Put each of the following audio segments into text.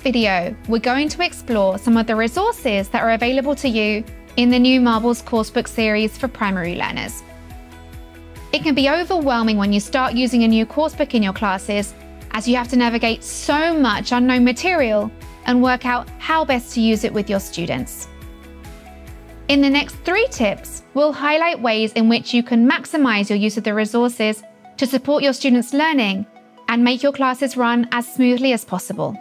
video, we're going to explore some of the resources that are available to you in the new Marbles coursebook series for primary learners. It can be overwhelming when you start using a new coursebook in your classes, as you have to navigate so much unknown material and work out how best to use it with your students. In the next three tips, we'll highlight ways in which you can maximize your use of the resources to support your students' learning and make your classes run as smoothly as possible.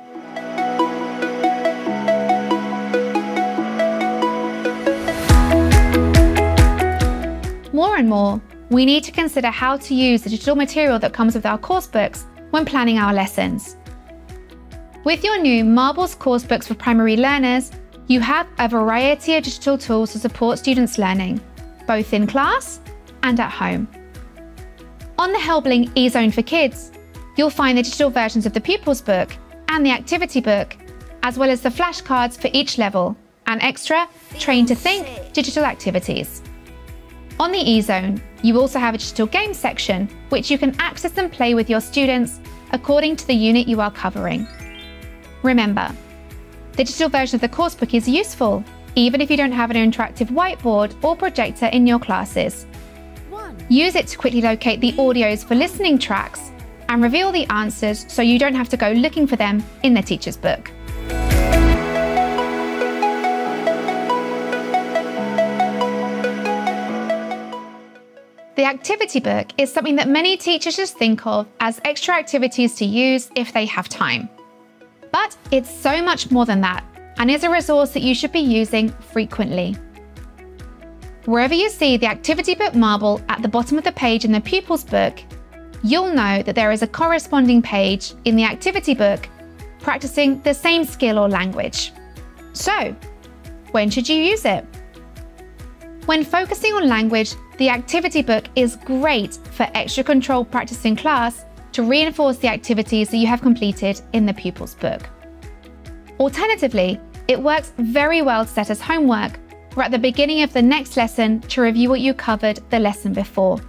More, we need to consider how to use the digital material that comes with our coursebooks when planning our lessons. With your new Marbles coursebooks for primary learners, you have a variety of digital tools to support students' learning, both in class and at home. On the Helbling eZone for Kids, you'll find the digital versions of the Pupils book and the Activity book, as well as the flashcards for each level and extra Train to Think digital activities. On the eZone, you also have a digital game section, which you can access and play with your students according to the unit you are covering. Remember, the digital version of the coursebook is useful, even if you don't have an interactive whiteboard or projector in your classes. Use it to quickly locate the audios for listening tracks and reveal the answers so you don't have to go looking for them in the teacher's book. The activity book is something that many teachers just think of as extra activities to use if they have time. But it's so much more than that and is a resource that you should be using frequently. Wherever you see the activity book marble at the bottom of the page in the pupils book, you'll know that there is a corresponding page in the activity book practicing the same skill or language. So, when should you use it? When focusing on language, the activity book is great for extra control practice in class to reinforce the activities that you have completed in the pupils book. Alternatively, it works very well to set as homework or at the beginning of the next lesson to review what you covered the lesson before.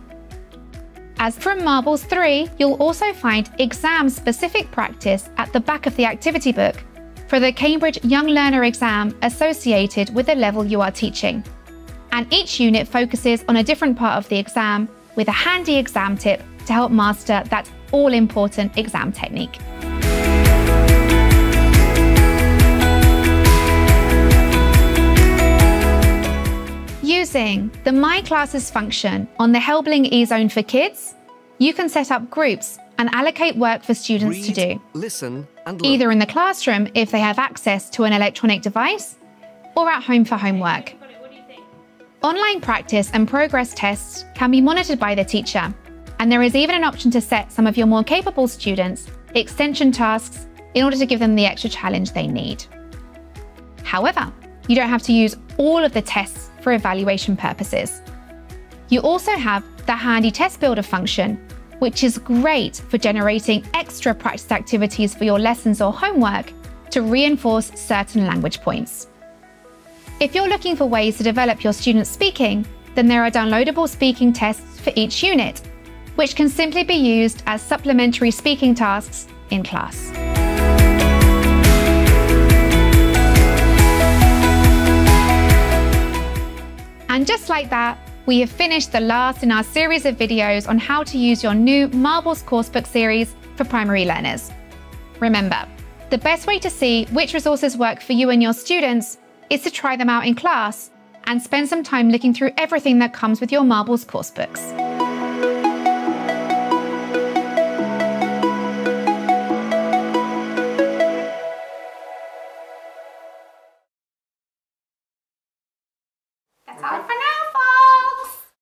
As from Marbles 3, you'll also find exam-specific practice at the back of the activity book for the Cambridge Young Learner exam associated with the level you are teaching. And each unit focuses on a different part of the exam with a handy exam tip to help master that all-important exam technique. Using the My Classes function on the Helbling eZone for Kids, you can set up groups and allocate work for students Read, to do. Listen and Either in the classroom if they have access to an electronic device, or at home for homework. Online practice and progress tests can be monitored by the teacher, and there is even an option to set some of your more capable students extension tasks in order to give them the extra challenge they need. However, you don't have to use all of the tests for evaluation purposes. You also have the handy test builder function, which is great for generating extra practice activities for your lessons or homework to reinforce certain language points. If you're looking for ways to develop your students' speaking, then there are downloadable speaking tests for each unit, which can simply be used as supplementary speaking tasks in class. And just like that, we have finished the last in our series of videos on how to use your new Marbles coursebook series for primary learners. Remember, the best way to see which resources work for you and your students is to try them out in class and spend some time looking through everything that comes with your Marbles coursebooks.